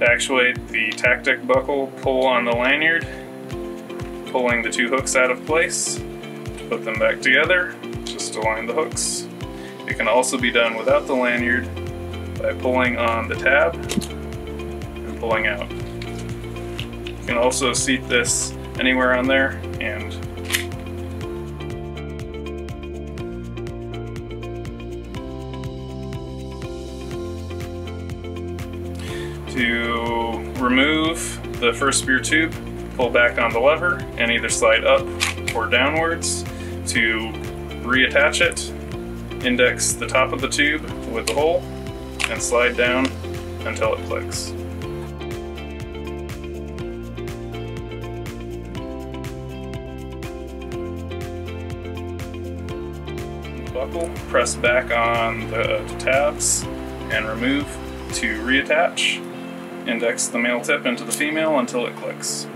To actuate the TakTic buckle, pull on the lanyard, pulling the two hooks out of place, to put them back together, just align the hooks. It can also be done without the lanyard by pulling on the tab and pulling out. You can also seat this anywhere on there and To remove the First Spear tube, pull back on the lever and either slide up or downwards. To reattach it, index the top of the tube with the hole and slide down until it clicks. Buckle, press back on the tabs and remove to reattach. Index the male tip into the female until it clicks.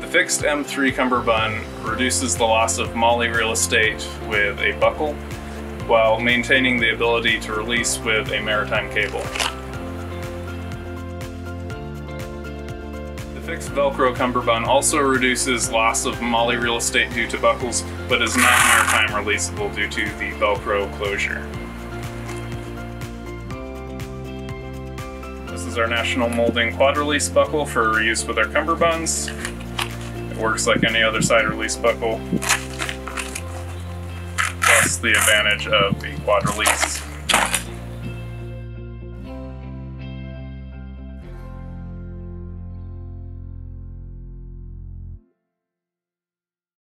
The fixed M3 cummerbund reduces the loss of MOLLE real estate with a buckle while maintaining the ability to release with a maritime cable. Fixed Velcro cummerbund also reduces loss of MOLLE real estate due to buckles, but is not maritime releasable due to the Velcro closure. This is our National Molding Quad Release buckle for use with our cummerbunds. It works like any other side release buckle, plus the advantage of the quad release.